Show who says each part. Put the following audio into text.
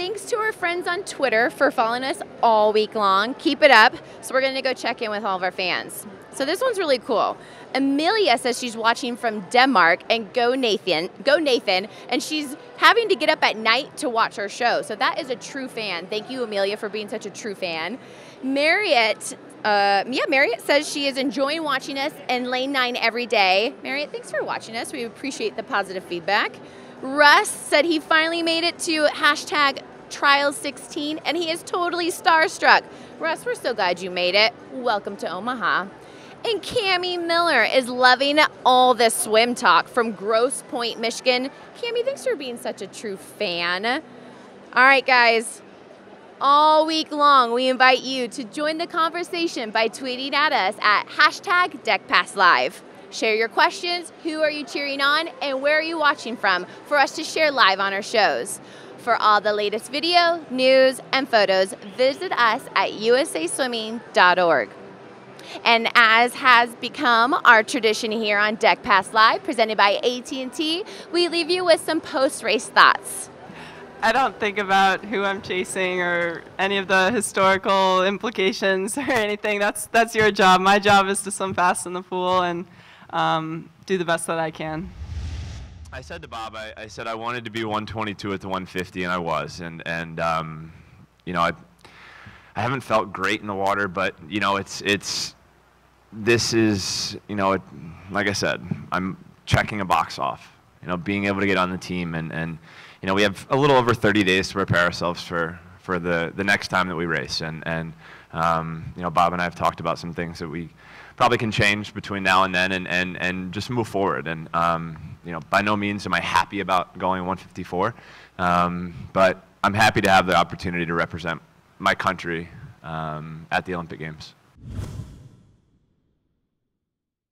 Speaker 1: thanks to our friends on Twitter for following us all week long. Keep it up. So we're going to go check in with all of our fans. So this one's really cool. Amelia says she's watching from Denmark and go Nathan, go Nathan, and she's having to get up at night to watch our show. So that is a true fan. Thank you, Amelia, for being such a true fan. Marriott, uh, yeah, Marriott says she is enjoying watching us in Lane 9 every day. Marriott, thanks for watching us. We appreciate the positive feedback. Russ said he finally made it to hashtag trials 16 and he is totally starstruck. Russ, we're so glad you made it. Welcome to Omaha. And Cami Miller is loving all this swim talk from Grosse Pointe, Michigan. Cami, thanks for being such a true fan. All right, guys. All week long, we invite you to join the conversation by tweeting at us at hashtag DeckPassLive. Share your questions, who are you cheering on, and where are you watching from for us to share live on our shows. For all the latest video, news, and photos, visit us at usaswimming.org. And as has become our tradition here on Deck Pass Live, presented by AT&T, we leave you with some post-race thoughts.
Speaker 2: I don't think about who I'm chasing or any of the historical implications or anything. That's that's your job. My job is to swim fast in the pool and um, do the best that I can.
Speaker 3: I said to Bob, I, I, said I wanted to be 122 at the 150, and I was. And and um, you know, I I haven't felt great in the water, but you know, it's it's this is, you know, it, like I said, I'm checking a box off. You know, being able to get on the team, and, and you know, we have a little over 30 days to prepare ourselves for, for the, the next time that we race. And, and um, you know, Bob and I have talked about some things that we probably can change between now and then, and, and, and just move forward. And um, you know, by no means am I happy about going 154, um, but I'm happy to have the opportunity to represent my country um, at the Olympic Games.